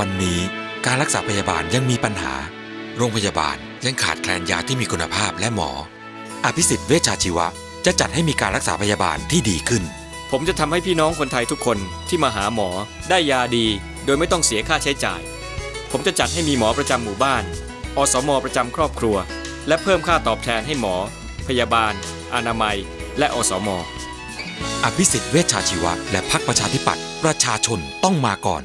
วันนี้การรักษาพยาบาลยังมีปัญหา โรงพยาบาลยังขาดแคลนยาที่มีคุณภาพและหมอ อภิสิทธิ์เวชชาชีวะจะจัดให้มีการรักษาพยาบาลที่ดีขึ้น ผมจะทำให้พี่น้องคนไทยทุกคนที่มาหาหมอได้ยาดี โดยไม่ต้องเสียค่าใช้จ่าย ผมจะจัดให้มีหมอประจำหมู่บ้าน อสมอประจำครอบครัว และเพิ่มค่าตอบแทนให้หมอ พยาบาล อนามัย และอสมอภิสิทธิ์เวชชาชีวะ และพรรคประชาธิปัตย์ประชาชนต้องมาก่อน